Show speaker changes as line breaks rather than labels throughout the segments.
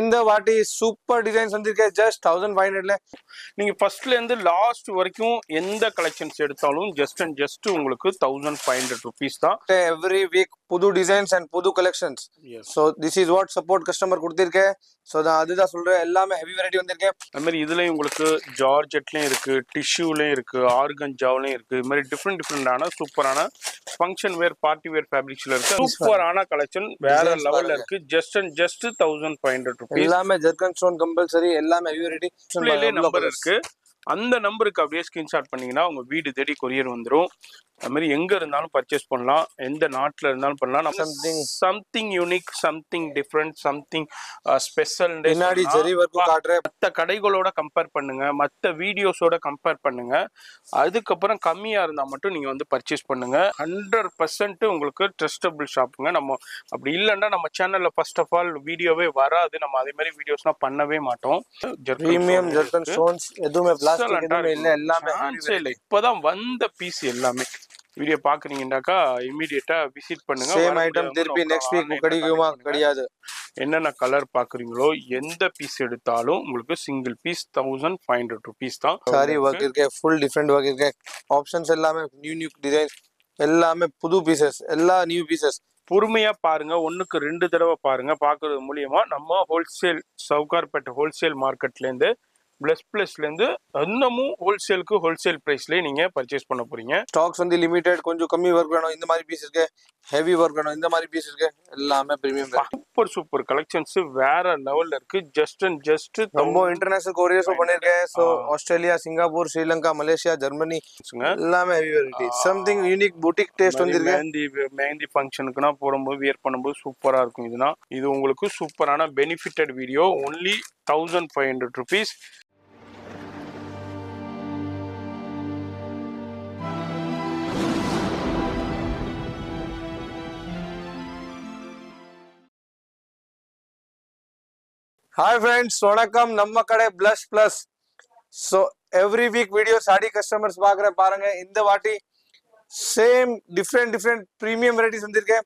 இந்த வாட்டி super designs வந்திருக்கு. ஜஸ்ட் தௌசண்ட் ஃபைவ் ஹண்ட்ரட்ல
நீங்க ஃபர்ஸ்ட்ல இருந்து லாஸ்ட் வரைக்கும் எந்த கலெக்ஷன்ஸ் எடுத்தாலும் ஜஸ்ட் அண்ட் ஜஸ்ட் உங்களுக்கு தௌசண்ட் ஃபைவ் ஹண்ட்ரட் ருபீஸ் தான்.
எவ்ரி வீக் புது டிசைன்ஸ் அண்ட் புது collections so this is what support customer கொடுத்திருக்கேன் ஸோ நான் அதுதான் சொல்றேன். எல்லாமே ஹெவி வெரைட்டி வந்திருக்கேன்
அது மாதிரி இதுலயும் உங்களுக்கு ஜார்ஜெட்லயும் இருக்கு டிஷ்யூலயும் இருக்கு ஆர்கன்ஜாவ்லயும் இருக்கு. இது மாதிரி டிஃப்ரெண்ட் டிஃப்ரெண்டான சூப்பரான ஃபங்க்ஷன் வேர் பார்ட்டி வேர் ஃபேப்ரிக்ஸ்ல இருக்கு. சூப்பரான கலெக்ஷன் வேற லெவல்ல
பாருங்க.
இருக்கு. Just and just thousand five hundred
எல்லாமே ஜெர்கன் ஸ்டோன் கம்பல்சரி எல்லாமே ஹெவி வெரைட்டி
நம்பர் இருக்கு. அந்த நம்பருக்கு அப்படியே ஸ்கிரீன்ஷாட் பண்ணீங்கன்னா உங்க வீடு தேடி கொரியர் வந்துரும். அது மாதிரி எங்க இருந்தாலும் பர்ச்சேஸ் பண்ணலாம். எந்த நாட்டுல இருந்தாலும் பண்ணலாம். நம்ம
Something-
something unique something different something special
பின்னாடி காட்டுறேன்
மற்ற கடைகளோட கம்பேர் பண்ணுங்க. மற்ற வீடியோஸோட கம்பேர் பண்ணுங்க. அதுக்கப்புறம் கம்மியா இருந்தா மட்டும் நீங்க வந்து பர்ச்சேஸ் பண்ணுங்க. ஹண்ட்ரட் பர்சன்ட் உங்களுக்கு ட்ரஸ்டபிள் ஷாப்புங்க நம்ம அப்படி இல்லைன்னா நம்ம சேனல்ல ஃபர்ஸ்ட் ஆஃப் ஆல் வீடியோவே வராது. நம்ம அதே மாதிரி வீடியோஸ்லாம் பண்ணவே மாட்டோம்.
Premium zircon. ஸ்டோன்ஸ் எதுவுமே பிளாஸ்டிக் எதுவுமே. இல்ல. எல்லாமே
இல்ல. இப்பதான் வந்த பீஸ் எல்லாமே. வீடியோ பாக்குறீங்கன்னாக்கா இமீடியட்டா விசிட் பண்ணுங்க.
சேம் ஐட்டம் திருப்பி நெக்ஸ்ட் வீக் கிடைக்குமா. கிடையாது.
என்னென்ன கலர் பாக்குறீங்களோ எந்த பீஸ் எடுத்தாலும் உங்களுக்கு single piece thousand five hundred rupees தான்.
சாரி ஒர்க் இருக்கு ஃபுல் டிஃப்ரெண்ட் ஒர்க் இருக்கு. ஆப்ஷன்ஸ் எல்லாமே நியூ நியூ டிசைன் எல்லாமே புது பீசஸ் எல்லா நியூ பீசஸ்
பொறுமையா பாருங்க ஒண்ணுக்கு ரெண்டு தடவை பாருங்க. பாக்குறது மூலியமா நம்ம ஹோல்சேல் சவுகார்பேட்டை ஹோல்சேல் மார்க்கெட்ல இருந்து பிளஸ் பிளஸ்ல இருந்து இன்னமும் ஹோல்சேலுக்கு ஹோல்சேல் பிரைஸ்லயே நீங்க பர்ச்சேஸ் பண்ண போறீங்க.
ஸ்டாக்ஸ் வந்து லிமிடெட் கொஞ்சம் கம்மி ஒர்க் வேணும். இந்த மாதிரி பீஸ் இருக்கு. ஹெவி ஒர்க் வேணும். இந்த மாதிரி பீஸ் இருக்கு. எல்லாமே பிரீமியம்
சூப்பர் சூப்பர் கலெக்ஷன்ஸ் வேற லெவல்ல இருக்கு. ஜஸ்ட் அண்ட் ஜஸ்ட்
ரொம்ப இன்டர்நேஷனல் கொரியர்ஸும் பண்ணிருக்கேன். So Australia Singapore Sri Lanka Malaysia Germany எல்லாமே heavy variety something unique boutique taste வந்திருக்கு.
மெஹந்தி மெஹந்தி ஃபங்க்ஷனுக்குனா போடும்போது வியர் பண்ணும்போது சூப்பரா இருக்கும். இதுனா இது உங்களுக்கு சூப்பரான benefitted video only thousand five hundred rupees
hi friends வணக்கம். நம்ம கடை plus plus so every week video சாடி கஸ்டமர்ஸ் பார்க்குற பாருங்க. இந்த வாட்டி same different different premium varieties வந்திருக்கேன்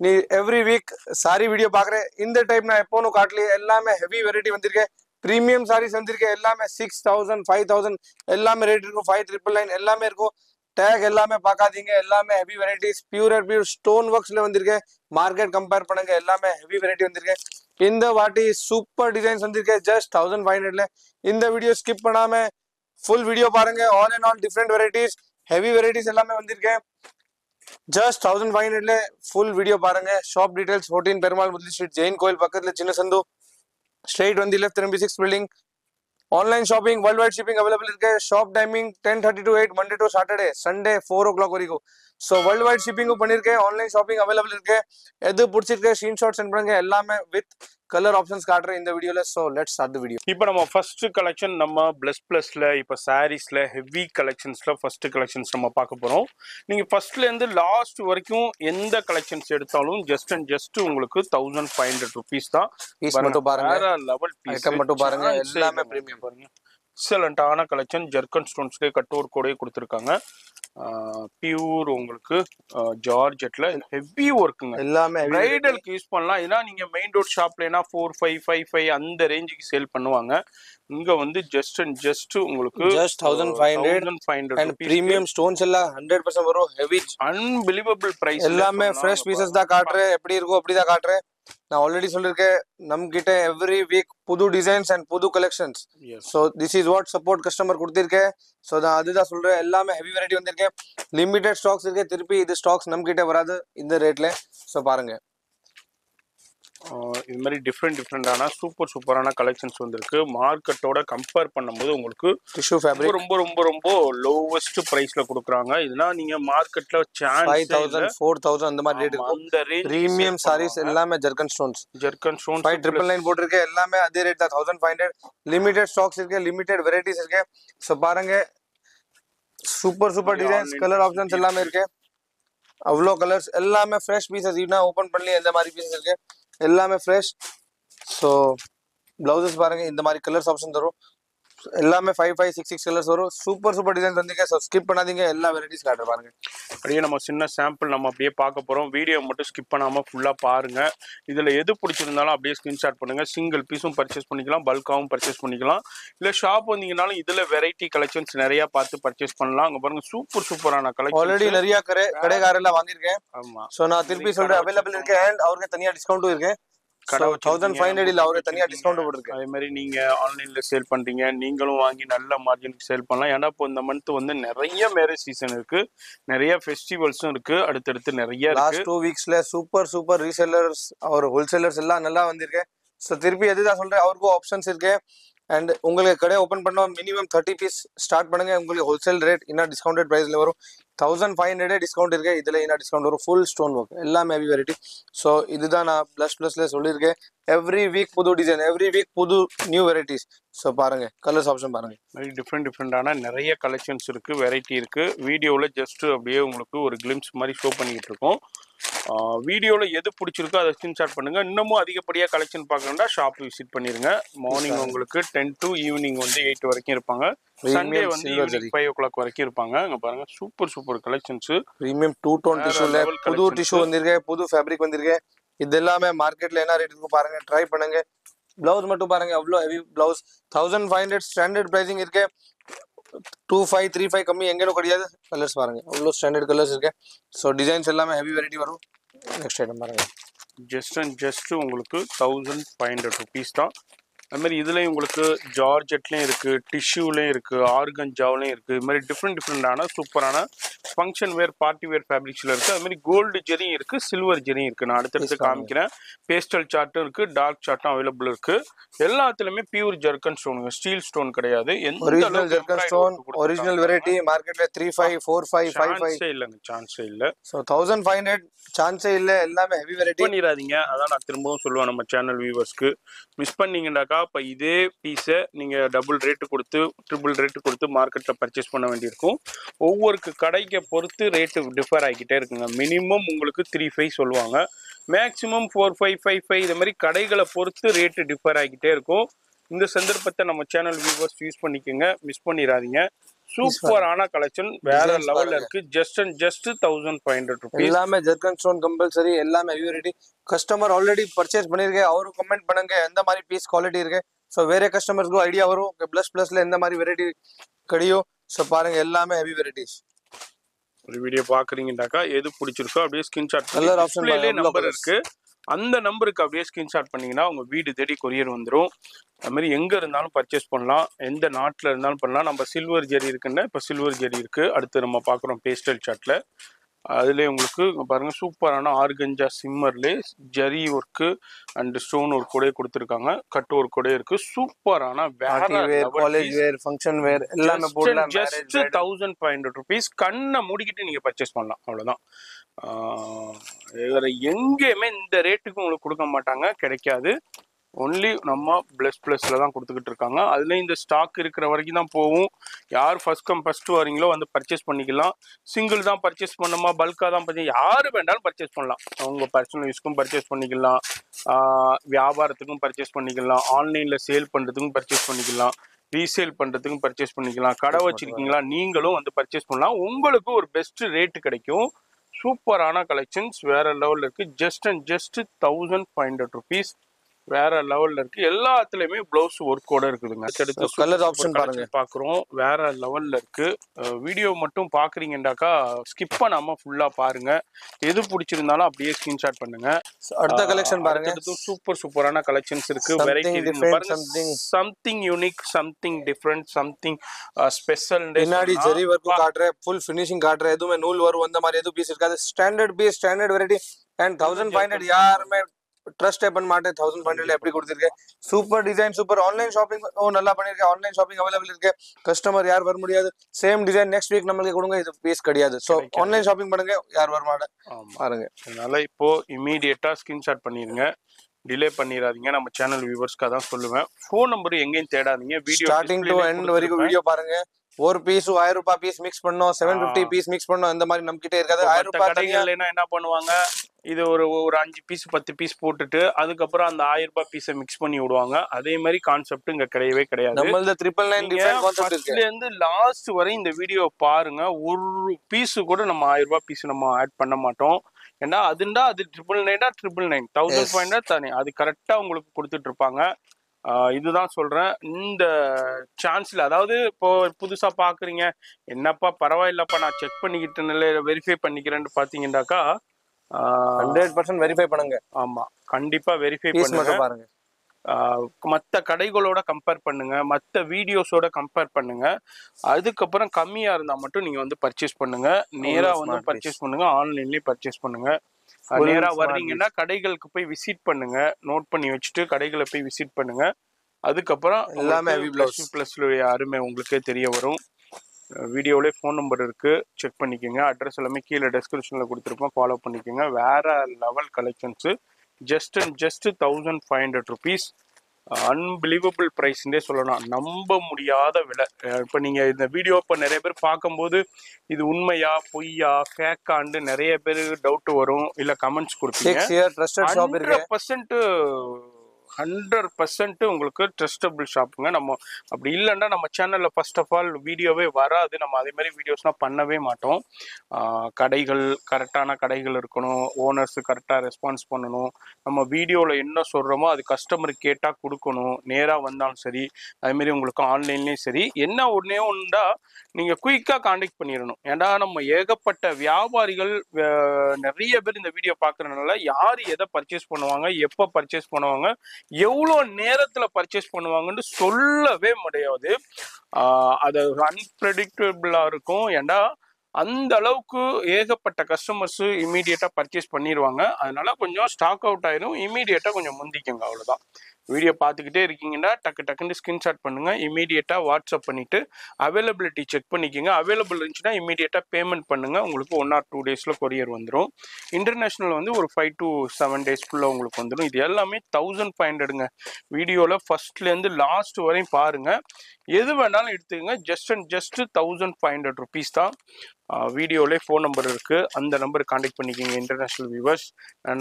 நீ எவ்ரி வீக் சாரி வீடியோ பார்க்குறேன் இந்த டைப் நான் எப்போனும் காட்டலையே எல்லாமே ஹெவி வெரைட்டி வந்திருக்கேன் ப்ரீமியம் சாரீஸ் வந்திருக்கேன் எல்லாமே சிக்ஸ் தௌசண்ட் ஃபைவ் தௌசண்ட் எல்லாமே ரேட் இருக்கும். ஃபைவ் ட்ரிபிள் நைன் எல்லாமே இருக்கும். டேக் எல்லாமே பார்க்காதீங்க எல்லாமே heavy varieties pure and pure stone ஒர்க்ஸில் வந்திருக்கேன் மார்க்கெட் கம்பேர் பண்ணுங்க எல்லாமே ஹெவி வெரைட்டி வந்திருக்கேன் இந்த வாட்டி சூப்பர் டிசைன்ஸ் வந்திருக்கேன் ஜஸ்ட் தௌசண்ட் ஃபைவ் ஹண்ட்ரட்ல இந்த வீடியோ ஸ்கிப் பண்ணாம ஃபுல் வீடியோ பாருங்க all and all different varieties heavy varieties எல்லாமே வந்திருக்கேன் ஜஸ்ட் தௌசண்ட் ஃபைவ் ஹண்ட்ரட்ல ஃபுல் வீடியோ பாருங்க shop details fourteen Perumal Mudali street Jain கோயில் பக்கத்துல சின்ன சந்து ஸ்ட்ரெயிட் வந்து லெஃப்ட் திரும்பி six building online shopping world wide shipping available இருக்கு shop timing ten thirty to eight Monday to Saturday Sunday four O clock வரைக்கும் so world wide ஷிப்பிங்கும் பண்ணியிருக்கேன் ஆன்லைன் ஷாப்பிங் அவைலபிள் இருக்கு. எது பிடிச்சிருக்கு ஸ்க்ரீன்ஷாட் சென்ட் பண்ணுங்க. எல்லாமே வித் கலர் ஆப்ஷன்ஸ் காட்டுறேன் இந்த வீடியோல ஸோ லெட்ஸ் ஸ்டார்ட் வீடியோ
இப்போ நம்ம ஃபர்ஸ்ட் கலெக்ஷன் நம்ம பிளஸ் பிளஸ்ல இப்போ சாரீஸ்ல ஹெவி கலெக்ஷன்ஸ்ல ஃபர்ஸ்ட் கலெக்ஷன்ஸ் நம்ம பார்க்க போறோம். நீங்க ஃபர்ஸ்ட்ல இருந்து லாஸ்ட் வரைக்கும் எந்த கலெக்ஷன்ஸ் எடுத்தாலும் ஜஸ்ட் அண்ட் ஜஸ்ட் உங்களுக்கு தௌசண்ட் ஃபைவ் ஹண்ட்ரட் ருபீஸ் தான்
பீஸ் மட்டும் பாருங்க.
லெவல்
மட்டும் பாருங்க, எல்லாமே premium.
பாருங்க. எக்ஸலண்டான கலெக்ஷன் ஜெர்கன் ஸ்டோன்ஸ்லேயே கட்டோர் கூடயே கொடுத்துருக்காங்க. பியூர் உங்களுக்கு ஜார்ஜெட்ல ஹெவி ஒர்க்குங்க
எல்லாமே
பிரைடலுக்கு யூஸ் பண்ணலாம். ஏன்னா நீங்க மெயின் ரோட் ஷாப்லனா ஃபோர் ஃபைவ் ஃபைவ் ஃபைவ் அந்த ரேஞ்சுக்கு சேல் பண்ணுவாங்க. இங்க வந்து ஜஸ்ட் அண்ட் ஜஸ்ட் உங்களுக்கு
Just 1500
five
and
hundred
premium stones எல்லாம் ஹண்ட்ரட் பர்சன்ட் வரும். ஹெவி
அன்பிலிவபிள் பிரைஸ்
எல்லாமே ஃப்ரெஷ் பீசஸ் தான் காட்டுறேன். எப்படி இருக்கும் அப்படி தான் காட்டுறேன். நான் ஆல்ரெடி சொல்லியிருக்கேன் நம்ம கிட்ட எவ்ரி வீக் புது டிசைன்ஸ் அண்ட் புது collections so this is what support customer கொடுத்திருக்கேன். ஸோ நான் அதுதான் சொல்றேன். எல்லாமே ஹெவி வெரைட்டி வந்திருக்கேன். லிமிடெட் ஸ்டாக்ஸ் இருக்கு திருப்பி இது ஸ்டாக்ஸ் நம்ம கிட்ட வராது இந்த ரேட்ல ஸோ பாருங்க.
இது மாதிரி டிஃப்ரெண்ட் டிஃப்ரெண்டான சூப்பர் சூப்பரான கலெக்ஷன்ஸ் வந்திருக்கு. மார்க்கெட்டோட கம்பேர் பண்ணும்போது உங்களுக்கு
டிஷ்யூ ஃபேப்ரிக்
ரொம்ப ரொம்ப ரொம்ப லோவஸ்ட் பிரைஸ்ல கொடுக்குறாங்க. இதெல்லாம் நீங்க மார்க்கெட்ல
five
chance
thousand four thousand அந்த மாதிரி ரேட்
அந்த ரேஞ்ச்
ப்ரீமியம் சாரீஸ் எல்லாமே zircon stones
zircon stone
five triple nine போட்டிருக்கேன் எல்லாமே அதே ரேட் தான். Thousand five hundred limited stocks இருக்கு. லிமிடெட் வெரைட்டிஸ் இருக்கு. ஸோ பாருங்க. Super super designs colour options எல்லாமே இருக்கு. அவ்வளோ கலர்ஸ் எல்லாமே ஃப்ரெஷ் பீசஸ் இன்னும் ஓப்பன் பண்ணி எந்த மாதிரி பீசஸ் இருக்கு? எல்லாமே ஃப்ரெஷ் ஸோ ப்ளவுசஸ் பாருங்க இந்த மாதிரி கலர்ஸ் ஆப்ஷன் தரும். எல்லாமே five five six six colours வரும். சூப்பர் சூப்பர் டிசைன் வந்திருக்கேன் ஸோ ஸ்கிப் பண்ணாதீங்க. எல்லா வெரைட்டிஸ் காட்டுற பாருங்க.
அப்படியே நம்ம சின்ன சாம்பிள் நம்ம அப்படியே பார்க்க போறோம். வீடியோ மட்டும் ஸ்கிப் பண்ணாம ஃபுல்லா பாருங்க. இதுல எது பிடிச்சிருந்தாலும் அப்படியே ஸ்கிரீன்ஷாட் பண்ணுங்க. சிங்கிள் பீஸும் பர்ச்சேஸ் பண்ணிக்கலாம். பல்காவும் பர்ச்சேஸ் பண்ணிக்கலாம். இல்ல ஷாப் வந்தீங்கனாலும் இதுல வெரைட்டி கலெக்ஷன்ஸ் நிறைய பார்த்து பர்ச்சேஸ் பண்ணலாம். அங்க பாருங்க சூப்பர் சூப்பரான
ஆல்ரெடி
கலெக்ஷன்
நிறைய கடை கடைக்காரெல்லாம் வாங்கியிருக்கேன்.
ஆமா.
ஸோ நான் திருப்பி சொல்றேன். அவைலபிள் இருக்கு. அண்ட் அவருக்கு தனியா டிஸ்கவுண்ட்டும் இருக்கு.
கடை
தௌசண்ட் ஃபைவ் ஹண்ட்ரட் இல்ல அவருக்கு தனியா டிஸ்கவுண்ட் போட்டுருக்கு.
அதே மாதிரி நீங்க ஆன்லைன்ல சேல் பண்றீங்க நீங்களும் வாங்கி நல்ல மார்ஜினுக்கு சேல் பண்ணலாம். ஏன்னா இப்போ இந்த மந்த் வந்து நிறைய மேரேஜ் சீசன் இருக்கு. நிறைய ஃபெஸ்டிவல்ஸும் இருக்கு. அடுத்தடுத்து நிறைய
last two வீக்ஸ்ல super super resellers or wholesalers எல்லாம் நல்லா வந்திருக்கு. ஸோ திருப்பி எதுதான் சொல்றேன் அவருக்கும் ஆப்ஷன்ஸ் இருக்கு. அண்ட் உங்களுக்கு கடை ஓப்பன் பண்ணால் மினிமம் தேர்ட்டி பீஸ் ஸ்டார்ட் பண்ணுங்க. உங்களுக்கு ஹோல்சேல் ரேட் இன்னும் டிஸ்கவுண்டட் ப்ரைஸில் வரும். தௌசண்ட் ஃபைவ் ஹண்ட்ரடே டிஸ்கவுண்ட் இருக்கு. இதில் என்ன டிஸ்கவுண்ட் வரும். ஃபுல் ஸ்டோன் ஒர்க் எல்லாமே ஹெவி வெரைட்டி ஸோ இதுதான் நான் ப்ளஸ் ப்ளஸ்ல சொல்லியிருக்கேன். எவ்ரி வீக் புது டிசைன் எவ்ரி வீக் புது நியூ வெரைட்டிஸ் ஸோ பாருங்க. கலர்ஸ் ஆப்ஷன் பாருங்க.
மாதிரி டிஃப்ரெண்ட் டிஃப்ரெண்டான நிறைய கலெக்ஷன்ஸ் இருக்கு. வெரைட்டி இருக்கு. வீடியோவில் ஜஸ்ட் அப்படியே உங்களுக்கு ஒரு கிளிம்ஸ் மாதிரி ஷோ பண்ணிக்கிட்டு இருக்கோம். வீடியோவில் எது பிடிச்சிருக்கோ அதை ஸ்கிரீன்ஷாட் பண்ணுங்க. இன்னமும் அதிகப்படியாக கலெக்ஷன் பார்க்கணும்னா ஷாப் விசிட் பண்ணிருங்க. மார்னிங் உங்களுக்கு டென் டு ஈவினிங் வந்து எயிட் வரைக்கும் இருப்பாங்க. சண்டே வந்து ஈவினிங். ஃபைவ் ஓ கிளாக் வரைக்கும் இருப்பாங்க. அங்கே பாருங்க super super collections
premium two tone டிஷ்யூல புது. டிஷ்யூ வந்திருக்கு புது ஃபேப்ரிக் வந்திருக்கு. இது எல்லாமே மார்க்கெட்ல என்ன ரேட் இருக்கு பாருங்க ட்ரை பண்ணுங்க. பிளவுஸ் மட்டும் பாருங்க அவ்வளோ heavy blouse thousand five hundred standard pricing இருக்கு. டூ ஃபைவ் த்ரீ ஃபைவ் கம்மி எங்கேயும் கிடையாது. கலர்ஸ் பாருங்கள் அவ்வளோ ஸ்டாண்டர்ட் கலர்ஸ் இருக்கு. ஸோ டிசைன்ஸ் எல்லாமே ஹெவி வெரைட்டி வரும். நெக்ஸ்ட் ஐட்டம் பாருங்கள்
ஜஸ்ட் அண்ட் ஜஸ்ட் உங்களுக்கு தௌசண்ட் ஃபைவ் ஹண்ட்ரட் ருபீஸ் தான். அது மாதிரி இதுலேயும் உங்களுக்கு ஜார்ஜெட்லேயும் இருக்குது டிஷ்யூலேயும் இருக்குது ஆர்கன்ஜாவ்லேயும் இருக்குது இது மாதிரி டிஃப்ரெண்ட் டிஃப்ரெண்டான சூப்பரான ஃபங்க்ஷன் வேர் பார்ட்டி வேர் ஃபேப்ரிக்ஸில் இருக்குது அது மாதிரி கோல்டு ஜெரியும் இருக்குது சில்வர் ஜெரியும் இருக்குது நான் அடுத்தடுத்து. காமிக்கிறேன். பேஸ்டல் சார்ட்டும் இருக்குது டார்க் சார்ட்டும் அவைலபிள் இருக்குது எல்லாத்துலேயுமே பியூர் ஜர்கன் ஸ்டோனுங்க ஸ்டீல் ஸ்டோன் கிடையாது. எந்த
ஜெர்கன் ஸ்டோன் ஒரிஜினல். வெரைட்டி மார்க்கெட்ல three five four five five five
இல்லைங்க சான்ஸே இல்லை.
ஸோ தௌசண்ட் ஃபைவ் ஹண்ட்ரட் சான்ஸே இல்லை. எல்லாமே ஹெவி வெரைட்டி
பண்ணிடாதீங்க. அதான் நான் திரும்பவும் சொல்லுவேன் நம்ம சேனல் வியூவர்ஸ்க்கு மிஸ் பண்ணீங்கன்னாக்கா இப்போ இதே பீஸை நீங்கள் டபுள் ரேட்டு கொடுத்து ட்ரிபிள் ரேட்டு கொடுத்து மார்க்கெட்டில் பர்ச்சேஸ் பண்ண வேண்டியிருக்கும். ஒவ்வொரு கடைக்கு பொறுத்து ரேட்டு டிஃபர் ஆகிக்கிட்டே இருக்குங்க. மினிமம் உங்களுக்கு த்ரீ ஃபைவ் சொல்லுவாங்க. Maximum four five five five இது மாதிரி கடைகளை பொறுத்து ரேட்டு டிஃபர் ஆகிக்கிட்டே இருக்கும். இந்த சந்தர்ப்பத்தை நம்ம சேனல் வியூவர்ஸ் யூஸ் பண்ணிக்கோங்க. மிஸ் பண்ணிடாதீங்க சூப்பரான கலெக்ஷன் வேற லெவல்ல. இருக்கு. Just and just thousand five hundred rupees
எல்லாமே ஜெர்கன் ஸ்டோன் கம்பல்சரி எல்லாமே வெரைட்டி கஸ்டமர் ஆல்ரெடி பர்ச்சேஸ் பண்ணிருக்கேன் அவரும் கமெண்ட் பண்ணுங்க. எந்த மாதிரி பீஸ் குவாலிட்டி இருக்கு? ஸோ வேற கஸ்டமர்ஸ்க்கும் ஐடியா வரும். பிளஸ் பிளஸ்ல எந்த மாதிரி வெரைட்டி கிடையும்? ஸோ பாருங்க. எல்லாமே ஹெவி வெரைட்டிஸ்
ஒரு வீடியோ பாக்குறீங்கன்னாக்கா எது பிடிச்சிருக்கோ அப்படியே ஸ்கிரீன்ஷாட் நம்பர். இருக்கு. அந்த நம்பருக்கு அப்படியே ஸ்கிரீன்ஷாட் பண்ணீங்கன்னா உங்க வீடு தேடி கொரியர் வந்துடும் அது மாதிரி எங்க இருந்தாலும் பர்ச்சேஸ் பண்ணலாம். எந்த நாட்டுல இருந்தாலும் பண்ணலாம். நம்ம சில்வர் ஜெரி இருக்குன்னா இப்போ சில்வர் ஜெரி இருக்கு. அடுத்து நம்ம பார்க்குறோம் பேஸ்டல் சாட்ல அதுலேயே உங்களுக்கு இங்க பாருங்க சூப்பரான organza சிம்மர்லே zari work and stone work கூட கொடுத்துருக்காங்க. கட் ஒர்க் கூட இருக்கு. சூப்பரான
காலேஜ் வேர் ஃபங்க்ஷன் வேர் எல்லாமே போடலாம்
just thousand five hundred rupees கண்ணை மூடிக்கிட்டு நீங்க பர்ச்சேஸ் பண்ணலாம். அவ்வளவுதான். ஆஹ் வேற எங்கேயுமே இந்த ரேட்டுக்கு உங்களுக்கு கொடுக்க மாட்டாங்க. கிடைக்காது. ஒன்லி நம்ம பிளஸ் பிளஸ்ல தான் கொடுத்துக்கிட்டு இருக்காங்க. அதுல இந்த ஸ்டாக் இருக்கிற வரைக்கும் தான் போகும். யார் ஃபர்ஸ்ட் கம் ஃபர்ஸ்ட் வரீங்களோ வந்து பர்ச்சேஸ் பண்ணிக்கலாம். சிங்கிள் தான் பர்ச்சேஸ் பண்ணுமா பல்கா தான் பர்ச்சேஸ் யாரு வேண்டாலும் பர்ச்சேஸ் பண்ணலாம். அவங்க பர்சனல் யூஸ்க்கும் பர்ச்சேஸ் பண்ணிக்கலாம். வியாபாரத்துக்கும் பர்ச்சேஸ் பண்ணிக்கலாம். ஆன்லைன்ல சேல் பண்றதுக்கும் பர்ச்சேஸ் பண்ணிக்கலாம். ரீசேல் பண்றதுக்கும் பர்ச்சேஸ் பண்ணிக்கலாம். கடை வச்சிருக்கீங்களா? நீங்களும் வந்து பர்ச்சேஸ் பண்ணலாம். உங்களுக்கு ஒரு பெஸ்ட் ரேட் கிடைக்கும். சூப்பரான கலெக்ஷன்ஸ் வேற லெவல்ல இருக்கு. Just and just thousand five hundred rupees வேற லெவல்ல இருக்கு. எல்லாத்துலயுமே பிளவுஸ் ஒர்க்கோட இருக்குதுங்க. அடுத்து
So, colour option பாருங்க.
பாக்குறோம். வேற லெவல்ல இருக்கு. வீடியோ மட்டும் பாக்குறீங்கன்னாக்கா ஸ்கிப் பண்ணாம ஃபுல்லா பாருங்க. எது பிடிச்சிருந்தாலும் அப்படியே ஸ்கிரீன்ஷாட் பண்ணுங்க.
அடுத்த கலெக்ஷன் பாருங்க.
சூப்பர் சூப்பரான கலெக்ஷன்ஸ் இருக்கு. Variety
something-
something unique something different something special
பின்னாடி ஜெரி ஒர்க் காட்டுறேன் ஃபுல் ஃபினிஷிங் காட்டுறேன் எதுவுமே நூல் வரும் அந்த மாதிரி எதுவும் பீஸ் இருக்காது. Standard piece standard variety and thousand five hundred யாருமே ட்ரஸ்டே பண்ண மாட்டேன் தௌசண்ட் ஹண்ட்ரட்ல எப்படி கொடுத்துருக்கேன் super design super online shopping ஓ நல்லா பண்ணிருக்கேன் ஆன்லைன் ஷாப்பிங் அவைலபிள் இருக்கு. கஸ்டமர் யார் வர முடியாது. சேம் டிசைன் நெக்ஸ்ட் வீக் நம்மளுக்கு கொடுங்க. இது பீஸ் கிடையாது. ஸோ. ஆன்லைன் ஷாப்பிங் பண்ணுங்க. யார் வர மாட்டேன் பாருங்க.
அதனால இப்போ இமீடியட்டா ஸ்கிரீன்ஷாட் பண்ணிருங்க. டிலே பண்ணிடாதீங்க நம்ம சேனல் வியூவர்ஸ்க்காக தான் சொல்லுவேன். ஃபோன் நம்பர் எங்கேயும் தேடாதீங்க. வீடியோ
ஸ்டார்டிங் டு எண்ட் வரைக்கும் வீடியோ பாருங்க. ஒரு பீஸ் ஆயிரம் ரூபாய் பீஸ் மிக்ஸ் பண்ணோம் செவன் பிப்டி. பீஸ் மிக்ஸ் பண்ணோம் இந்த மாதிரி நம்ம கிட்ட இருக்காது ஆயிரம் ரூபாய் தனியா
கடைகள்ல என்ன பண்ணுவாங்க? இது ஒரு ஒரு அஞ்சு பீஸ் பத்து பீஸ் போட்டுட்டு அதுக்கப்புறம் அந்த ஆயிரம் ரூபாய் பீஸை மிக்ஸ் பண்ணி விடுவாங்க. அதே மாதிரி கான்செப்ட் இங்க கிடையவே கிடையாது.
நம்மளது ட்ரிபிள் நைன்
ஃபர்ஸ்ட்ல இருந்து லாஸ்ட் வரை இந்த வீடியோ பாருங்க. ஒரு பீஸ் கூட நம்ம ஆயிரம் ரூபாய் பீஸ் நம்ம ஆட் பண்ண மாட்டோம். ஏன்னா அதுண்டா அது ட்ரிபிள் நைனா ட்ரிபிள் நைன் தௌசண்ட். பாயிண்ட் தானே. அது கரெக்டா உங்களுக்கு கொடுத்துட்டு இருப்பாங்க. இதுதான் சொல்றேன். இந்த சான்ஸ்ல அதாவது இப்போ புதுசா பாக்குறீங்க என்னப்பா பரவாயில்லப்பா நான் செக் பண்ணிக்கிட்டேன் வெரிஃபை பண்ணிக்கிறேன்னு பாத்தீங்கன்னாக்கா
ஹண்ட்ரட் பர்சன்ட் வெரிஃபை பண்ணுங்க.
ஆமா கண்டிப்பா வெரிஃபை பண்ணுங்க.
பாருங்க.
மத்த கடைகளோட கம்பேர் பண்ணுங்க மத்த வீடியோஸோட கம்பேர் பண்ணுங்க. அதுக்கப்புறம் கம்மியா இருந்தா மட்டும் நீங்க வந்து பர்ச்சேஸ் பண்ணுங்க. நேரா
smart
வந்து. பர்ச்சேஸ் பண்ணுங்க ஆன்லைன்லயே பர்ச்சேஸ் பண்ணுங்க. ஆஹ்
Full
நேரா
smart
வர்றீங்கன்னா கடைகளுக்கு போய் விசிட் பண்ணுங்க. நோட் பண்ணி வச்சுட்டு கடைகளை போய் விசிட் பண்ணுங்க. அதுக்கப்புறம்
எல்லாமே.
பிளஸ் அருமை உங்களுக்கே தெரிய வரும். வீடியோவிலே ஃபோன் நம்பர் இருக்கு. செக் பண்ணிக்கோங்க. அட்ரஸ் எல்லாமே கீழே டெஸ்கிரிப்ஷன்ல கொடுத்துருப்போம். ஃபாலோ பண்ணிக்கோங்க. வேற level collections just and just thousand five hundred rupees unbelievable ப்ரைஸ்ன்றே சொல்லலாம். நம்ப முடியாத விலை. இப்போ நீங்கள் இந்த வீடியோ இப்போ நிறைய பேர் பார்க்கும்போது இது உண்மையா பொய்யா ஃபேக்காண்டு நிறைய பேர் டவுட் வரும். இல்லை கமெண்ட்ஸ் கொடுப்பீங்க.
ட்ரஸ்டட் ஷாப் இருக்கு.
ஹண்ட்ரட் பர்சன்ட் ஹண்ட்ரட் பர்சன்ட் உங்களுக்கு ட்ரஸ்டபிள் ஷாப்புங்க நம்ம அப்படி இல்லைன்னா நம்ம சேனலில் ஃபர்ஸ்ட் ஆஃப் ஆல் வீடியோவே வராது. நம்ம அதே மாதிரி வீடியோஸ்லாம் பண்ணவே மாட்டோம். கடைகள் கரெக்டான கடைகள் இருக்கணும். ஓனர்ஸ் கரெக்டாக ரெஸ்பான்ஸ் பண்ணணும். நம்ம வீடியோவில் என்ன சொல்கிறோமோ அது கஸ்டமர் கேட்டால் கொடுக்கணும். நேராக வந்தாலும் சரி. அதேமாரி உங்களுக்கு ஆன்லைன்லேயும் சரி. என்ன ஒன்றே ஒன்றா நீங்கள் குயிக்காக காண்டாக்ட் பண்ணிடணும். ஏன்னா நம்ம ஏகப்பட்ட வியாபாரிகள் நிறைய பேர் இந்த வீடியோ பார்க்குறதுனால யார் எதை பர்ச்சேஸ் பண்ணுவாங்க எப்போ பர்ச்சேஸ் பண்ணுவாங்க எவ்வளோ நேரத்தில் பர்ச்சேஸ் பண்ணுவாங்கன்னு சொல்லவே முடியாது. அது அன்பிரடிக்டபிளாக இருக்கும். ஏன்னா அந்த அளவுக்கு ஏகப்பட்ட கஸ்டமர்ஸ் இமீடியட்டாக பர்ச்சேஸ் பண்ணிடுவாங்க அதனால கொஞ்சம் ஸ்டாக் அவுட் ஆயிரும். இமீடியட்டாக கொஞ்சம் முந்திக்குங்க அவ்வளோதான் வீடியோ பார்த்துக்கிட்டே இருக்கீங்கன்னா டக்கு டக்குன்னு ஸ்கிரீன்ஷாட் பண்ணுங்கள் இமீடியட்டாக வாட்ஸ்அப் பண்ணிவிட்டு அவைலபிலிட்டி செக் பண்ணிக்கோங்க. அவைலபிள் இருந்துச்சுன்னா இமீடியட்டாக பேமெண்ட் பண்ணுங்க. உங்களுக்கு ஒன் ஆர் டூ டேஸில் கொரியர் வந்துடும் இன்டர்நேஷ்னல் வந்து ஒரு ஃபைவ் டு செவன் டேஸ்க்குள்ளே உங்களுக்கு வந்துடும் இது எல்லாமே தௌசண்ட் ஃபைவ் ஹண்ட்ரடுங்க வீடியோவில் ஃபஸ்ட்லேருந்து லாஸ்ட் வரையும் பாருங்கள் எது வேணாலும் எடுத்துக்கங்க. Just and just thousand five hundred rupees தான். வீடியோவிலே ஃபோன் நம்பர் இருக்குது அந்த நம்பர் காண்டாக்ட் பண்ணிக்கோங்க இன்டர்நேஷ்னல் வியூவர்ஸ்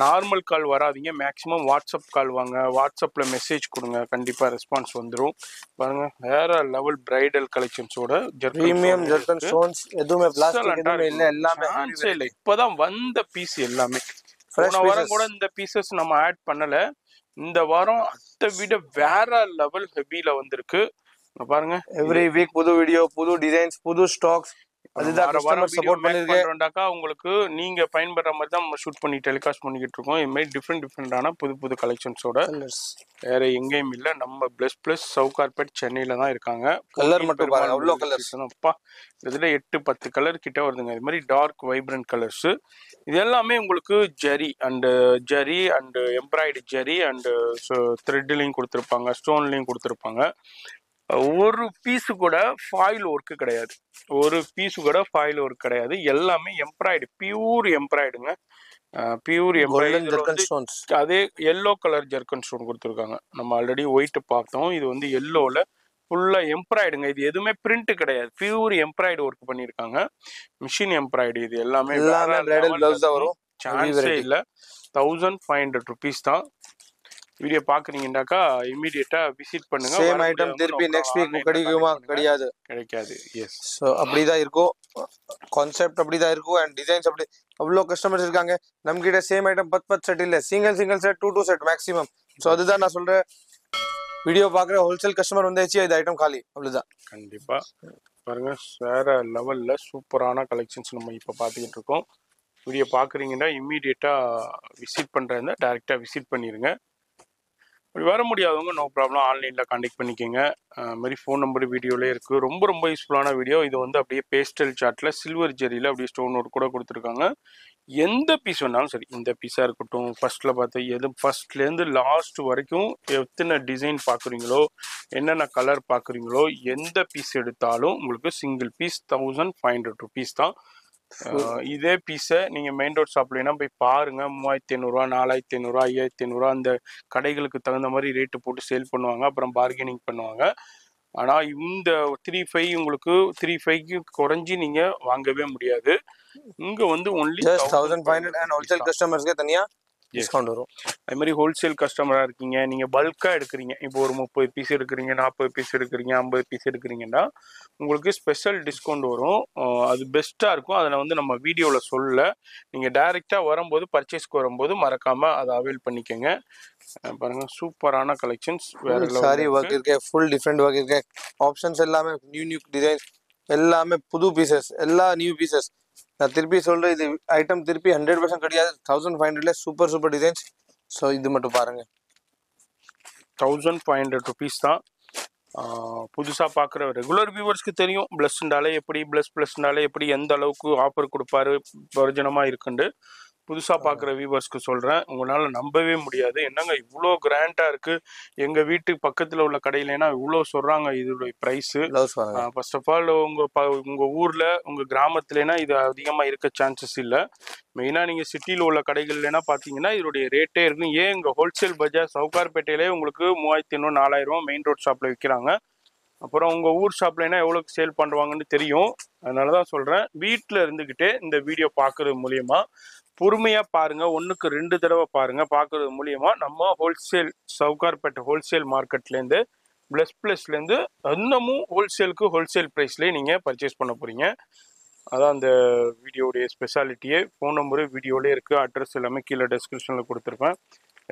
நார்மல் கால் வராதீங்க. மேக்ஸிமம் வாட்ஸ்அப் கால் வாங்க. வாட்ஸ்அப்பில் மெசேஜ் கொடுங்க. கண்டிப்பா ரெஸ்பான்ஸ் வந்துடும் பாருங்க வேற லெவல் பிரைடல் கலெக்ஷன்ஸோட
பிரீமியம் ஜெர்கன் ஸ்டோன்ஸ் எதுவுமே பிளாஸ்டிக் எதுவுமே இல்ல எல்லாமே
சான்ஸே இல்லை இப்போதான் வந்த பீஸ் எல்லாமே. போன வாரம். கூட இந்த பீசஸ் நம்ம ஆட் பண்ணல. இந்த வாரம் அதை விட வேற லெவல் ஹெவில வந்திருக்கு. பாருங்க
எவ்ரி வீக் புது வீடியோ புது டிசைன்ஸ் புது ஸ்டாக்ஸ் அதுதான் கஸ்டமர் சப்போர்ட் பண்ணிருக்கேன்
பண்றோம்டாக்கா உங்களுக்கு நீங்க பயன்படுற மாதிரி தான் நம்ம ஷூட் பண்ணி டெலிகாஸ்ட் பண்ணிக்கிட்டு இருக்கோம். இது மாதிரி டிஃப்ரெண்ட் டிஃப்ரெண்டான புது புது கலெக்ஷன்ஸோட வேற எங்கேயும் இல்ல. நம்ம பிளஸ் பிளஸ் சவுகார்பேட் சென்னையில தான் இருக்காங்க. கோவில்
மட்டும் பாருங்க, அவ்வளோ
season. அப்பா இதுல எட்டு பத்து கலர் கிட்ட வருதுங்க. இது மாதிரி டார்க் வைப்ரண்ட் கலர்ஸ் இது எல்லாமே உங்களுக்கு zari and zari and embroidery zari and த்ரெட்லையும் கொடுத்துருப்பாங்க ஸ்டோன்லையும் கொடுத்துருப்பாங்க. ஒரு பீஸு கூட ஃபாயில் ஒர்க்கு கிடையாது. ஒரு பீஸு கூட ஃபாயில் ஒர்க் கிடையாது. எல்லாமே எம்ப்ராய்டு பியூர் எம்ப்ராய்டுங்க பியூர் எம்ப்ராய்டு அதே எல்லோ கலர் ஜெர்கன் ஸ்டோன் கொடுத்துருக்காங்க. நம்ம ஆல்ரெடி ஒயிட் பார்த்தோம். இது வந்து எல்லோல ஃபுல்லா எம்ப்ராய்டுங்க இது எதுவுமே பிரிண்ட் கிடையாது. பியூர் எம்ப்ராய்டு ஒர்க் பண்ணியிருக்காங்க. மிஷின் எம்ப்ராய்டு இது எல்லாமே
எல்லாமே வரும்.
சான்ஸே. இல்ல. தௌசண்ட் ஃபைவ் ஹண்ட்ரட் ருபீஸ் தான். வீடியோ பாக்குறீங்கன்னாக்கா இமீடியட்டா விசிட் பண்ணுங்க.
சேம் ஐட்டம் திருப்பி நெக்ஸ்ட் வீக் கிடைக்குமா. கிடையாது.
கிடைக்காது. எஸ்
ஸோ அப்படிதான் இருக்கும். கான்செப்ட் அப்படிதான் இருக்கும் அண்ட் டிசைன்ஸ் அப்படி அவ்வளோ கஸ்டமர்ஸ் இருக்காங்க. நம்ம கிட்ட சேம் ஐட்டம் பத்து பத்து செட் இல்ல. Single single set two two set maximum so அதுதான் நான் சொல்றேன். வீடியோ பார்க்குற ஹோல்சேல் கஸ்டமர் வந்தாச்சு இது ஐட்டம் காலி. அவ்வளவுதான்.
கண்டிப்பா. பாருங்க வேற லெவல்ல சூப்பரான கலெக்ஷன்ஸ் நம்ம இப்ப பாத்துக்கிட்டு இருக்கோம். வீடியோ பாக்குறீங்கன்னா இம்மீடியட்டா விசிட் பண்றதா டைரக்டா விசிட் பண்ணிருங்க. அப்படி வர முடியாதவங்க நோ ப்ராப்ளம் ஆன்லைனில் காண்டெக்ட் பண்ணிக்கோங்க. அஹ் மாதிரி ஃபோன் நம்பர் வீடியோலேயே இருக்குது ரொம்ப ரொம்ப யூஸ்ஃபுல்லான வீடியோ இது வந்து அப்படியே பேஸ்டல் சார்ட்டில் சில்வர் ஜெரியில் அப்படியே ஸ்டோன் ஒர்க் கூட கொடுத்துருக்காங்க. எந்த பீஸ் வேணாலும் சரி இந்த பீஸாக இருக்கட்டும் ஃபர்ஸ்ட்டில் பார்த்து எது ஃபர்ஸ்ட்லேருந்து லாஸ்ட் வரைக்கும் எத்தனை டிசைன் பார்க்குறீங்களோ என்னென்ன கலர் பார்க்குறீங்களோ எந்த பீஸ் எடுத்தாலும் உங்களுக்கு single piece thousand five hundred rupees தான் இதே பீஸை நீங்கள் மெயின் ரோட் ஷாப்லாம் போய் பாருங்க. மூவாயிரத்தி ஐநூறுரூவா நாலாயிரத்தி ஐநூறுரூவா ஐயாயிரத்தி ஐநூறுரூவா அந்த கடைகளுக்கு தகுந்த மாதிரி ரேட்டு போட்டு சேல் பண்ணுவாங்க. அப்புறம் பார்கெனிங் பண்ணுவாங்க. ஆனால் இந்த த்ரீ ஃபைவ் உங்களுக்கு த்ரீ ஃபைவ்க்கு குறைஞ்சி நீங்கள் வாங்கவே முடியாது. இங்கே வந்து only
thousand five hundred and wholesale கஸ்டமர்ஸ்க்கே தனியா? டிஸ்கவுண்ட் வரும்.
அது மாதிரி ஹோல்சேல் கஸ்டமராக இருக்கீங்க நீங்கள் பல்காக எடுக்கிறீங்க. இப்போ ஒரு முப்பது பீஸ் எடுக்கிறீங்க நாற்பது பீஸ் எடுக்கிறீங்க ஐம்பது பீஸ் எடுக்கிறீங்கன்னா உங்களுக்கு ஸ்பெஷல் டிஸ்கவுண்ட் வரும். அது பெஸ்ட்டாக இருக்கும். அதில் வந்து நம்ம வீடியோவில் சொல்லல. நீங்கள் டைரெக்டாக வரும்போது பர்ச்சேஸ்க்கு வரும்போது மறக்காமல் அதை அவைல் பண்ணிக்கோங்க. பாருங்க சூப்பரான கலெக்ஷன்ஸ் வேற
சாரி ஒர்க் இருக்கு. ஃபுல் டிஃப்ரெண்ட் ஒர்க் இருக்கு. ஆப்ஷன்ஸ் எல்லாமே நியூ நியூ டிசைன்ஸ் எல்லாமே புது பீசஸ் எல்லா நியூ பீசஸ் நான் திருப்பி சொல்கிறேன் இது ஐட்டம் திருப்பி ஹண்ட்ரட் பர்சன்ட் கிடையாது. தௌசண்ட் ஃபைவ் ஹண்ட்ரட்ல சூப்பர் சூப்பர் டிசைன்ஸ் ஸோ இது மட்டும் பாருங்க.
தௌசண்ட் ஃபைவ் ஹண்ட்ரட் ருபீஸ் தான். புதுசாக பார்க்குற ரெகுலர் வியூவர்ஸ்க்கு தெரியும். ப்ளஸ்ண்டாலே எப்படி ப்ளஸ் ப்ளஸ்னாலே எப்படி எந்த அளவுக்கு ஆஃபர் கொடுப்பாரு பிரயோஜனமாக இருக்குண்டு புதுசாக பார்க்குற வியூவர்ஸ்க்கு சொல்கிறேன் உங்களால் நம்பவே முடியாது. என்னங்க இவ்வளோ கிராண்டாக இருக்குது எங்கள் வீட்டுக்கு பக்கத்தில் உள்ள கடையிலனா இவ்வளோ சொல்கிறாங்க இதோடைய ப்ரைஸு ஃபர்ஸ்ட் ஆஃப் ஆல் உங்கள் ப உங்கள் ஊரில் உங்கள் கிராமத்துலனா இது அதிகமாக இருக்க சான்சஸ் இல்லை. மெயினாக நீங்கள் சிட்டியில் உள்ள கடைகள்லனா பார்த்தீங்கன்னா இதோடைய ரேட்டே இருக்கும் ஏன் இங்கே ஹோல்சேல் பஜார் சவுகார்பேட்டையிலே உங்களுக்கு மூவாயிரத்தி ஐநூறு நாலாயிரம் மெயின் ரோட் ஷாப்பில் விற்கிறாங்க அப்புறம் உங்கள் ஊர் ஷாப்லனா எவ்வளோக்கு சேல் பண்ணுவாங்கன்னு தெரியும். அதனால தான் சொல்கிறேன் வீட்டில் இருந்துக்கிட்டே இந்த வீடியோ பார்க்குறது மூலியமா பொறுமையாக பாருங்க. ஒன்றுக்கு ரெண்டு தடவை பாருங்க. பார்க்குறது மூலியமா நம்ம ஹோல்சேல் சவுகார்பேட்டை ஹோல்சேல் மார்க்கெட்லேருந்து ப்ளஸ் ப்ளஸ்லேருந்து இன்னமும் ஹோல்சேலுக்கு ஹோல்சேல் ப்ரைஸ்லேயே நீங்கள் பர்ச்சேஸ் பண்ண போகிறீங்க அதான் அந்த வீடியோடைய ஸ்பெஷாலிட்டியே ஃபோன் நம்பரு வீடியோலேயே இருக்குது அட்ரஸ் எல்லாமே கீழே டெஸ்கிரிப்ஷனில் கொடுத்துருப்பேன்.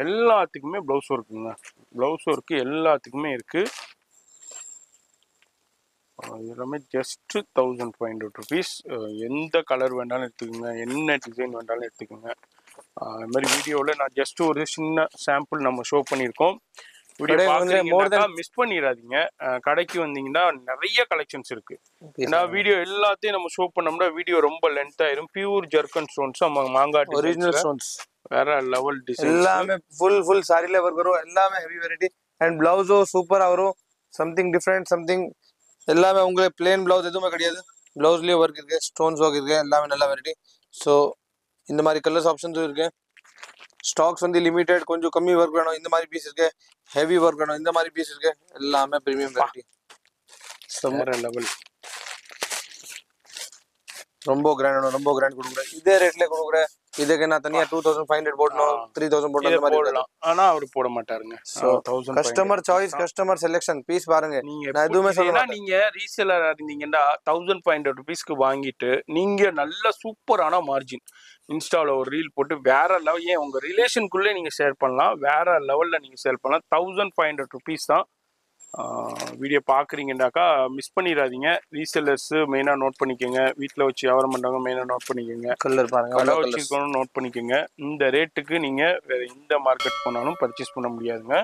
எல்லாத்துக்குமே ப்ளவுஸ் ஒர்க்குங்க ப்ளவுஸ் ஒர்க்கு எல்லாத்துக்குமே இருக்குது எல்லாமே just thousand five hundred rupees எந்த கலர் வேணாலும் எடுத்துக்கோங்க என்ன டிசைன் வேணாலும் எடுத்துக்கோங்க. அது மாதிரி வீடியோவில் நான் ஜஸ்ட் ஒரு சின்ன சாம்பிள் நம்ம ஷோ பண்ணியிருக்கோம். வீடியோ பார்க்குறீங்கன்னா மிஸ் பண்ணிடாதீங்க. கடைக்கு வந்தீங்கன்னா நிறைய கலெக்ஷன்ஸ் இருக்கு. ஏன்னா வீடியோ எல்லாத்தையும் நம்ம ஷோ பண்ணோம்னா வீடியோ ரொம்ப லென்த் ஆயிரும் பியூர் ஜர்க்கன் ஸ்டோன்ஸ் மாங்கா
ஒரிஜினல்
டிசைன்ஸ்
ஸ்டோன்ஸ்
வேற லெவல் டிசைன்
எல்லாமே ஃபுல் ஃபுல் சாரில ஒர்க் வரும். எல்லாமே ஹெவி வெரைட்டி அண்ட் பிளவுஸும் சூப்பரா வரும். சம்திங் டிஃப்ரெண்ட் சம்திங் எல்லாமே உங்களுக்கு பிளேன் பிளவுஸ் எதுவுமே கிடையாது. பிளவுஸ்லயே ஒர்க் இருக்கு ஸ்டோன்ஸ் ஒர்க் இருக்கு எல்லாமே நல்ல வெரைட்டி ஸோ இந்த மாதிரி கலர்ஸ் ஆப்ஷன்ஸும் இருக்கு. ஸ்டாக்ஸ் வந்து லிமிடெட் கொஞ்சம் கம்மி ஒர்க் வேணும் இந்த மாதிரி பீஸ் இருக்கு. ஹெவி ஒர்க் வேணும் இந்த மாதிரி பீஸ் இருக்கு. எல்லாமே ப்ரீமியம் வெரைட்டி
லெவல்
ரொம்ப கிராண்ட் வேணும் ரொம்ப கிராண்ட் கொடுக்குறேன். இதே ரேட்ல கொடுக்குறேன். இதுக்கு நான் தனியா டூ தௌசண்ட் ஃபைவ் ஹண்ட்ரட் போடணும் த்ரீ தௌசண்ட் போடணும்.
போடலாம். ஆனா அவர் போட மாட்டாருங்க. Thousand
customer choice customer selection piece பாருங்க.
நீங்க
நான் எதுவுமே சொல்ல
ஏன்னா நீங்க ரீசேலரா இருந்தீங்கன்னா தௌசண்ட் ஃபைவ் ஹண்ட்ரட் ருபீஸ்க்கு வாங்கிட்டு நீங்க நல்ல சூப்பரான மார்ஜின் இன்ஸ்டால ஒரு ரீல் போட்டு வேற லெவல் ஏன் உங்க ரிலேஷனுக்குள்ளே நீங்க ஷேர் பண்ணலாம் வேற லெவல்ல நீங்க சேல் பண்ணலாம். தௌசண்ட் ஃபைவ் ஹண்ட்ரட் ருபீஸ் தான் வீடியோ பார்க்குறீங்கன்னாக்கா மிஸ் பண்ணிடாதீங்க. ரீசெல்லர்ஸ் மெயினாக நோட் பண்ணிக்கோங்க. வீட்டில் வச்சு வியாபாரம் பண்ணுறவங்க மெயினாக நோட் பண்ணிக்கோங்க.
கலர் பாருங்க
கடை. வச்சிருக்கணும் நோட் பண்ணிக்கோங்க. இந்த ரேட்டுக்கு நீங்கள் வேற எந்த மார்க்கெட் போனாலும் பர்ச்சேஸ் பண்ண முடியாதுங்க.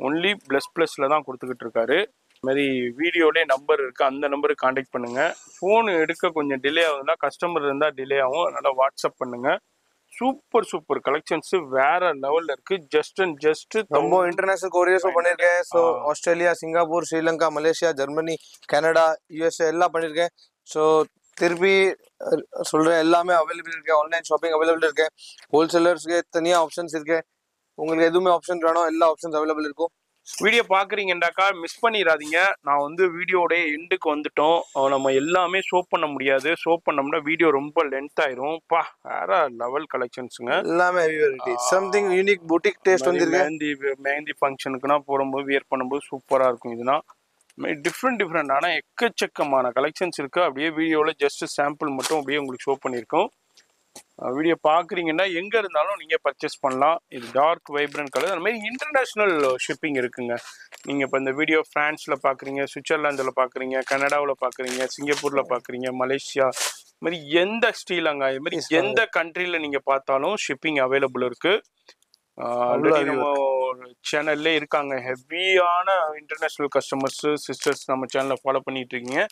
ஒன்லி ப்ளஸ் ப்ளஸில் தான் கொடுத்துக்கிட்டு இருக்காரு. மாதிரி வீடியோலேயே நம்பர் இருக்குது அந்த நம்பருக்கு காண்டாக்ட் பண்ணுங்கள் ஃபோன் எடுக்க கொஞ்சம் டிலே ஆகுதுன்னா கஸ்டமர் இருந்தால் டிலே ஆகும். அதனால் வாட்ஸ்அப் பண்ணுங்கள் சூப்பர் சூப்பர் கலெக்ஷன்ஸ் வேற லெவலில் இருக்குது ஜஸ்ட் அண்ட் ஜஸ்ட்
ரொம்ப இன்டர்நேஷனல் கொரியர்ஸும் பண்ணியிருக்கேன் so Australia Singapore Sri Lanka Malaysia Germany Canada USA எல்லாம் பண்ணியிருக்கேன் ஸோ திருப்பி அஹ், சொல்றேன் எல்லாமே அவைலபிள் இருக்கு. ஆன்லைன் ஷாப்பிங் அவைலபிள் இருக்கு. ஹோல்சேலர்ஸ்க்கு தனியாக ஆப்ஷன்ஸ் இருக்கு. உங்களுக்கு எதுவுமே ஆப்ஷன் வேணும்? எல்லா ஆப்ஷன்ஸ் அவைலபிள் இருக்கும்.
வீடியோ பார்க்குறீங்கன்னாக்கா மிஸ் பண்ணிடாதீங்க நான் வந்து வீடியோடைய எண்டுக்கு வந்துட்டோம். நம்ம எல்லாமே ஷோ பண்ண முடியாது. ஷோ பண்ணோம்னா வீடியோ ரொம்ப லென்த் ஆயிரும். பா வேற லெவல் கலெக்ஷன்ஸுங்க
எல்லாமே சம்திங் யூனிக் புட்டிக் டேஸ்ட் வந்துருக்கு.
மெஹந்தி மெஹந்தி ஃபங்க்ஷனுக்குனா போடும்போது வியர் பண்ணும்போது சூப்பராக இருக்கும் இதுனா. டிஃப்ரெண்ட் டிஃப்ரெண்ட் ஆனால் எக்கச்சக்கமான கலெக்ஷன்ஸ் இருக்கு. அப்படியே வீடியோவில் ஜஸ்ட் சாம்பிள் மட்டும் அப்படியே உங்களுக்கு ஷோ பண்ணியிருக்கோம். வீடியோ பார்க்குறீங்கன்னா எங்கே இருந்தாலும் நீங்கள் பர்ச்சேஸ் பண்ணலாம். இது டார்க் வைப்ரண்ட் கலர் அந்த மாதிரி இன்டர்நேஷ்னல் ஷிப்பிங் இருக்குங்க. நீங்கள் இப்போ இந்த வீடியோ ஃப்ரான்ஸில் பார்க்குறீங்க சுவிட்சர்லாந்தில் பார்க்குறீங்க கனடாவில் பார்க்குறீங்க சிங்கப்பூரில் பார்க்குறீங்க மலேசியா இது மாதிரி எந்த ஸ்ரீலங்கா இது மாதிரி எந்த கண்ட்ரியில் நீங்கள் பார்த்தாலும் ஷிப்பிங் அவைலபிள் இருக்குது ஆல்ரெடி நம்ம சேனல்ல இருக்காங்க. ஹெவியான இன்டர்நேஷ்னல் கஸ்டமர்ஸ் சிஸ்டர்ஸ் நம்ம சேனலை ஃபாலோ பண்ணிட்டு இருக்கீங்க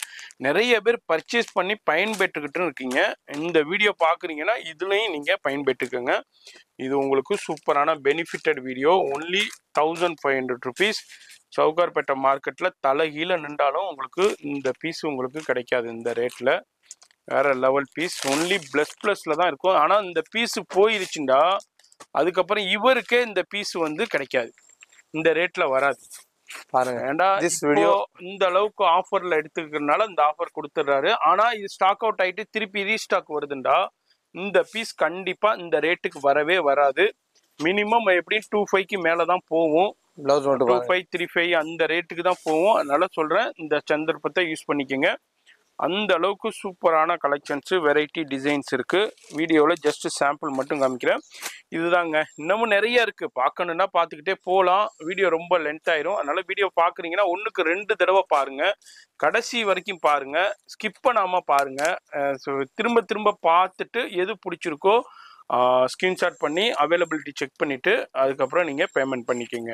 நிறைய பேர் பர்ச்சேஸ் பண்ணி பயன்பெற்றுக்கிட்டு இருக்கீங்க. இந்த வீடியோ பார்க்குறீங்கன்னா இதுலேயும் நீங்கள் பயன்பெற்றுக்கோங்க. இது உங்களுக்கு சூப்பரான benefited video only thousand five hundred rupees Sowcarpet மார்க்கெட்டில் தலைகீழ நின்றாலும் உங்களுக்கு இந்த பீஸ் உங்களுக்கு கிடைக்காது இந்த ரேட்டில் வேற லெவல் பீஸ் ஒன்லி ப்ளஸ் ப்ளஸில் தான் இருக்கும். ஆனால் இந்த பீஸ் போயிருச்சுண்டா. அதுக்கப்புறம் இவருக்கே இந்த பீஸ் வந்து கிடைக்காது. இந்த ரேட்டில் வராது.
பாருங்க. This
இப்போ
video-
இந்த அளவுக்கு ஆஃபர்ல எடுத்துக்கிறதுனால இந்த ஆஃபர் கொடுத்துட்றாரு. ஆனா இது ஸ்டாக் அவுட் ஆயிட்டு திருப்பி ரீஸ்டாக் வருதுண்டா. இந்த பீஸ் கண்டிப்பா இந்த ரேட்டுக்கு வரவே வராது. மினிமம் எப்படியும் டூ ஃபைவ்க்கு மேல தான் போகும்.
பிளவுஸ் மட்டும்
டூ ஃபைவ் த்ரீ ஃபைவ் அந்த ரேட்டுக்கு தான் போகும். அதனால சொல்றேன் இந்த சந்தர்ப்பத்தை யூஸ் பண்ணிக்கோங்க. அந்த அளவுக்கு சூப்பரான கலெக்ஷன்ஸு வெரைட்டி டிசைன்ஸ் இருக்குது வீடியோவில் ஜஸ்ட் சாம்பிள் மட்டும் காமிக்கிறேன். இதுதாங்க. இன்னமும் நிறைய இருக்குது பார்க்கணுன்னா பார்த்துக்கிட்டே போகலாம் வீடியோ ரொம்ப லென்த் ஆயிரும். அதனால் வீடியோ பார்க்குறீங்கன்னா ஒன்றுக்கு ரெண்டு தடவை பாருங்க. கடைசி வரைக்கும் பாருங்கள் ஸ்கிப் பண்ணாமல் பாருங்கள் ஸோ திரும்ப திரும்ப பார்த்துட்டு எது பிடிச்சிருக்கோ ஸ்க்ரீன்ஷாட் பண்ணி அவைலபிலிட்டி செக் பண்ணிவிட்டு அதுக்கப்புறம் நீங்கள் பேமெண்ட் பண்ணிக்கோங்க.